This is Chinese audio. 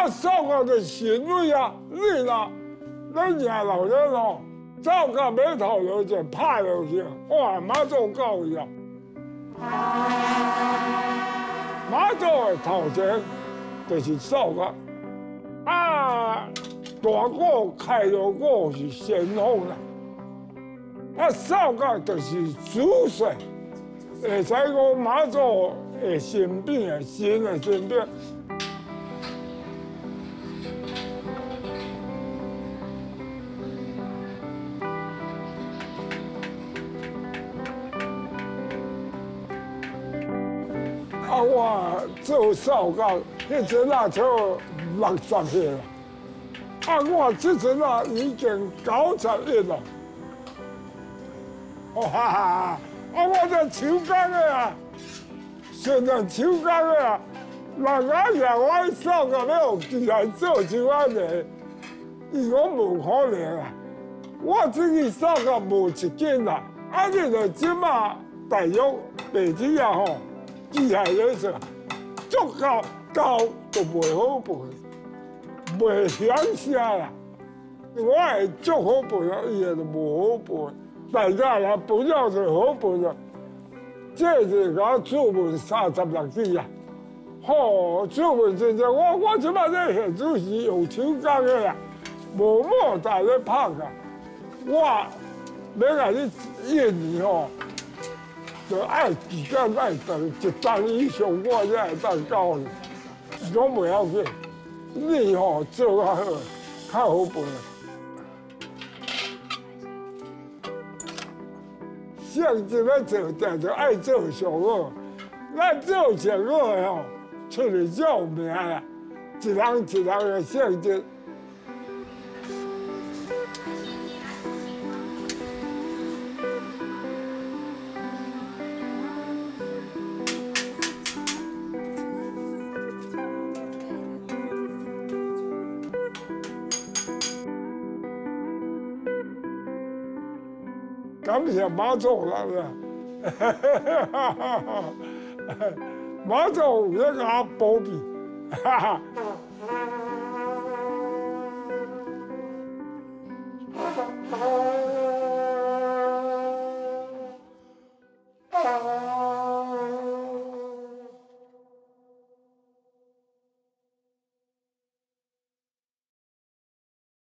啊，扫到就行为啊，你啦，咱 nhà 老人哦，扫到码头落就拍落去，哇，马祖到位啊！马祖的头前就是扫个，啊，大哥开锣鼓是先锋啦，啊，扫个就是主帅，会使讲马祖的神兵的神的神兵。我做扫到迄阵啊，做六十岁啦。啊，我即阵啊已经九十一啦。哇！啊，我这手工的啊，现在手工的啊，人家让我扫到了进来做就安尼，伊讲无可能啊。我自己扫到无一件啦，啊，你就即马大约白纸啊吼。厉害咧是，足够高都袂好背，袂响声啦。我系足好背啊，伊个就无好背。大家啦，不要就好背啦。这是我出门三十六支啊！吼，出门真正我我即摆咧现主是用手工的啦，无莫大咧拍啊。我要来你验你吼。就爱时间爱长，一单以上我才会当到呢。讲袂晓紧，你吼做较好，较好办。相子咧做，定就爱做上好。咱做上好的吼，出嚟有名。一人一人的相子。感谢马祖人啊！马祖有个保庇，哈哈。